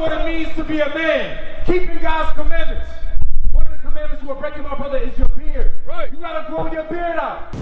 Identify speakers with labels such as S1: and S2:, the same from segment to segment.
S1: what it means to be a man. Keeping God's commandments. One of the commandments you are breaking, my brother, is your beard.
S2: Right.
S1: You gotta grow your beard out.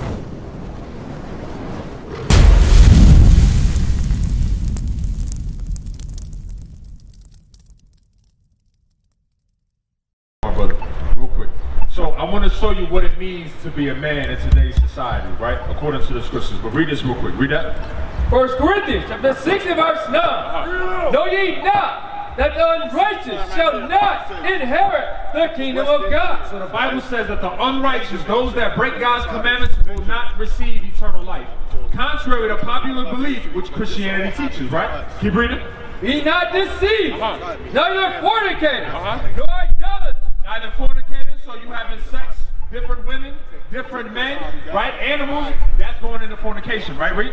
S1: My brother, real quick. So I want to show you what it means to be a man in today's society, right? According to the scriptures. But read this real quick. Read that.
S2: First Corinthians chapter 6 and verse 9. Uh-huh. Know ye not that the unrighteous shall not inherit the kingdom of God?
S1: So the Bible says that the unrighteous, those that break God's commandments, will not receive eternal life. Contrary to popular belief, which Christianity teaches, right? Keep reading.
S2: Be not deceived,
S1: Uh-huh.
S2: neither fornicators,
S1: Uh-huh.
S2: nor idolaters,
S1: Neither fornicators, so you having sex, different women, different men, right? Animals, that's going into fornication, right? Read.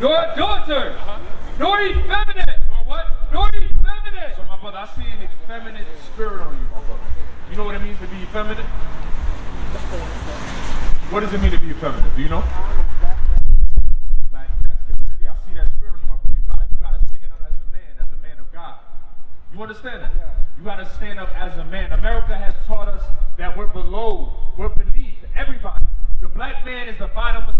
S2: nor adulterers,
S1: Uh-huh.
S2: nor effeminate,
S1: Or what?
S2: effeminate.
S1: So my brother, I see an effeminate spirit on you, my brother. You know what it means to be effeminate? What does it mean to be effeminate? Do you know? I see that spirit on you, my brother. You gotta, stand up as a man, as a man of God. You understand that? You gotta stand up as a man. America has taught us that we're below, we're beneath everybody. The black man is the bottom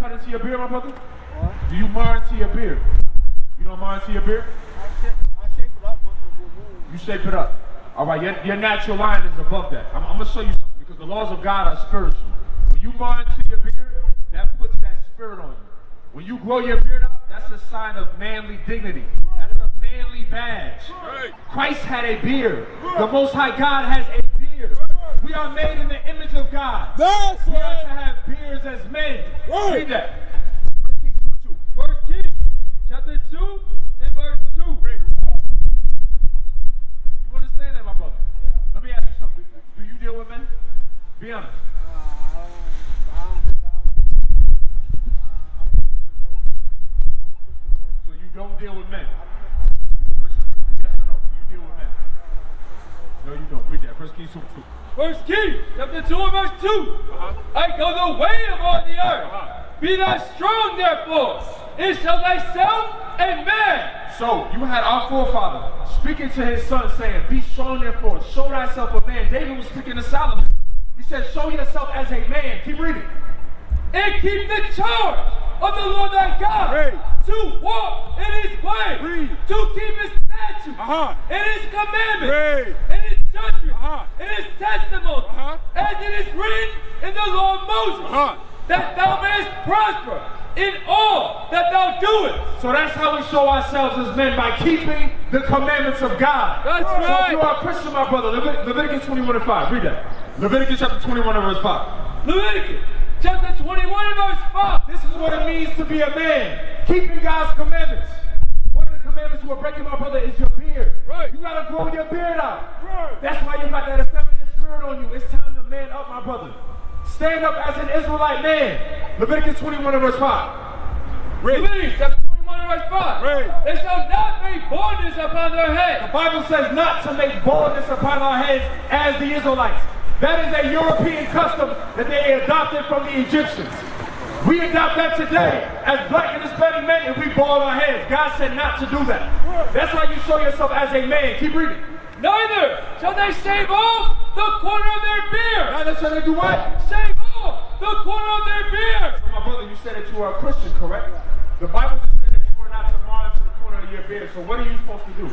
S1: Cut, cut into your beard, my brother? Do you mind into your beard? You don't mar into your beard? You shape it up. All right, your, your natural line is above that. I'm, I'm going to show you something because the laws of God are spiritual. When you mind into your beard, that puts that spirit on you. When you grow your beard out, that's a sign of manly dignity. That's a manly badge. Christ had a beard. The Most High God has a beard. We are made in the image of God.
S3: That's
S1: we
S3: right.
S1: Beards as men.
S3: Right.
S1: Read that. First Kings 2 and 2.
S2: First Kings chapter 2 and verse 2.
S1: You understand that, my brother? Yeah. Let me ask you something. Do you deal with men? Be honest. So you don't deal with men? You a Christian person. Yes or no? Do you deal with men? No, you don't. Read that. First Kings 2 2.
S2: First Kings chapter 2 and verse 2.
S1: Uh-huh.
S2: I go the way of all the earth. Be thou strong, therefore, and shall thyself a man.
S1: So you had our forefather speaking to his son, saying, Be strong therefore, show thyself a man. David was speaking to Solomon. He said, Show yourself as a man. Keep reading.
S2: and keep the charge of the Lord thy God
S3: Read.
S2: to walk in his way,
S3: Read.
S2: to keep his statutes
S3: Uh-huh.
S2: and his commandments
S3: Read.
S2: and his judgments
S3: Uh-huh.
S2: and his testimonies,
S3: Uh-huh.
S2: As it is written in the law of Moses,
S3: Uh-huh.
S2: that thou mayest prosper in all that thou doest.
S1: So that's how we show ourselves as men by keeping the commandments of God.
S2: That's
S1: so
S2: right.
S1: if you are a Christian, my brother, Levit- Leviticus 21 and 5. Read that. Leviticus chapter 21 and verse 5.
S2: Leviticus chapter 21 and verse 5.
S1: This is what it means to be a man. Keeping God's commandments. One of the commandments you are breaking, my brother, is your beard.
S2: Right.
S1: You gotta grow your beard out.
S3: Right.
S1: That's why you got that effeminate spirit on you. It's time to man up, my brother. Stand up as an Israelite man. Leviticus 21 and verse 5.
S2: Leviticus chapter 21 and verse 5.
S3: Read.
S2: They shall not make borders upon their head.
S1: The Bible says not to make baldness upon our heads as the Israelites. That is a European custom that they adopted from the Egyptians. We adopt that today as black and Hispanic men and we bald our heads. God said not to do that. That's how you show yourself as a man. Keep reading.
S2: Neither shall they shave off the corner of their beard.
S1: Now that's how they do what?
S2: Shave off oh, the corner of their beard.
S1: My brother, you said that you are a Christian, correct? The Bible just said that you are not to mar into the corner of your beard. So what are you supposed to do?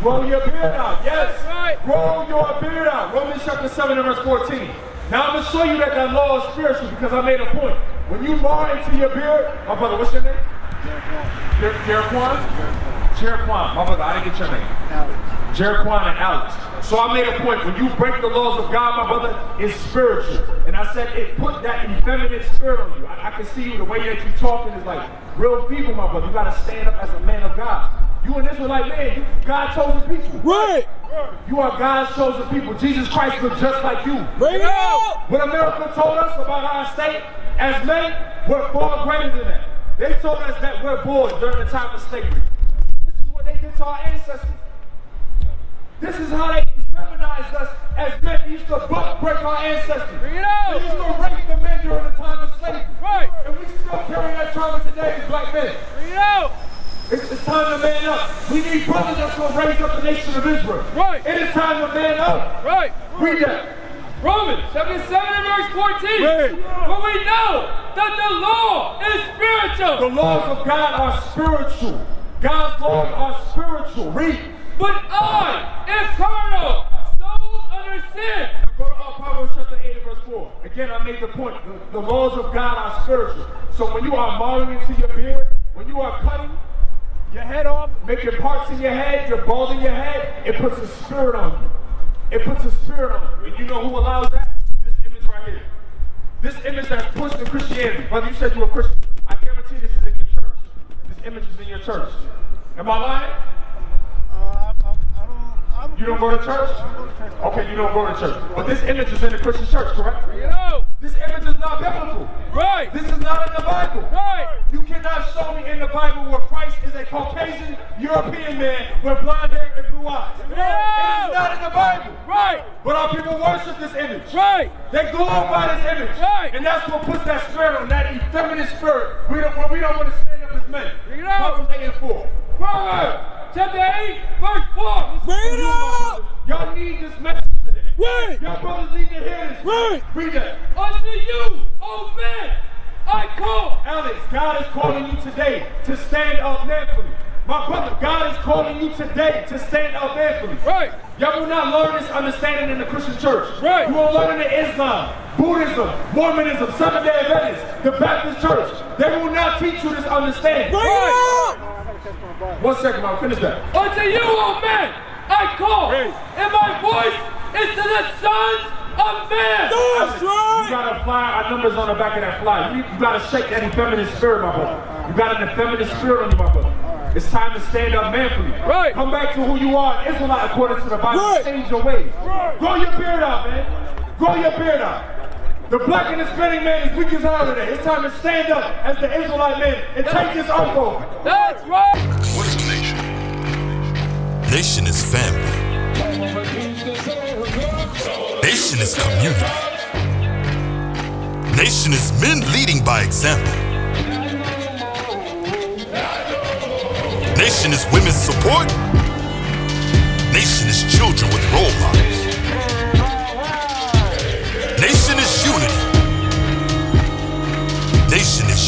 S1: Grow your beard out. Yes.
S2: That's right.
S1: Grow your beard out. Romans chapter 7 and verse 14. Now I'm going to show you that that law is spiritual because I made a point. When you mar into your beard, my brother, what's your name? Jer- Jeriquan? Jeriquan. My brother, I didn't get your name. Jeriquan and Alex. So I made a point. When you break the laws of God, my brother, it's spiritual. And I said it put that effeminate spirit on you. I, I can see you, the way that you're talking is like real people, my brother. You got to stand up as a man of God. You an Israelite man, you God chosen people.
S3: Right.
S1: You are God's chosen people. Jesus Christ looked just like you.
S3: Bring it out.
S1: What America told us about our state as men, we're far greater than that. They told us that we're boys during the time of slavery. This is what they did to our ancestors. This is how they feminized us as men. They used to butt break our ancestors.
S2: Bring it out.
S1: They used to rape the men during the time of slavery.
S2: Right.
S1: And we still carry that trauma today as black men.
S2: Bring it out.
S1: It's, it's time to man up. We need brothers that's going to raise up the nation of Israel.
S2: Right.
S1: It is time to man up.
S2: Right.
S1: Read that.
S2: Romans chapter 7 and verse 14.
S1: Read.
S2: For we know that the law is spiritual.
S1: The laws of God are spiritual. God's laws are spiritual. Read.
S2: but I am carnal, sold under sin.
S1: Now go to uh, Proverbs chapter 8 and verse 4. Again, I made the point. The, the laws of God are spiritual. So when you are mowing into your beard, when you are cutting your head off, making parts in your head, you're balding your head, it puts a spirit on you. It puts a spirit on you. And you know who allows that? This image right here. This image that's pushed in Christianity. Whether you said you were Christian, I guarantee this is in your church. This image is in your church. Am I lying?
S3: Uh, I'm, I don't, I'm,
S1: You don't go to church? Okay, you don't go to church. But this image is in the Christian church, correct?
S2: Out.
S1: This image is not biblical.
S2: Right.
S1: This is not in the Bible.
S2: Right.
S1: You cannot show me in the Bible where Christ is a Caucasian European man with blonde hair and blue eyes. No. It is not in the Bible.
S2: Right.
S1: But our people worship this image.
S2: Right.
S1: They glorify this image.
S2: Right.
S1: And that's what puts that spirit on, that effeminate spirit, we don't, where we don't want to stand up as men.
S2: Bring it out.
S1: Proverbs 8 and 4.
S2: Proverbs chapter 8 verse 4.
S3: Bring it up!
S1: Y'all need this message today.
S3: Right.
S1: Y'all brothers need to hear this.
S3: Right.
S1: Read that.
S2: Unto you, O men, I call.
S1: Alex, God is calling you today to stand up manfully. My brother, God is calling you today to stand up manfully.
S2: Right.
S1: Y'all will not learn this understanding in the Christian church.
S2: Right.
S1: You will learn it in Islam, Buddhism, Mormonism, Seventh day Adventists, the Baptist Church. They will not teach you this understanding.
S3: Bring
S2: Right.
S3: It up!
S1: One second, I'll finish that.
S2: Unto you, O men, I call.
S1: Right.
S2: And my voice is to the sons of men.
S3: That's
S1: You gotta fly our numbers on the back of that fly. You, you gotta shake that effeminate spirit, my brother. You got an effeminate spirit on you, my brother. It's time to stand up manfully.
S2: Right.
S1: Come back to who you are, an Israelite according to the Bible.
S3: Right.
S1: Change your ways.
S3: Right.
S1: Grow your beard out, man. Grow your beard out. The black and Hispanic man is weak as hell today. It's time to stand up as the Israelite man and take this oath over.
S2: That's right.
S4: Nation is family. Nation is community. Nation is men leading by example. Nation is women's support. Nation is children with role models. Nation is unity. Nation is.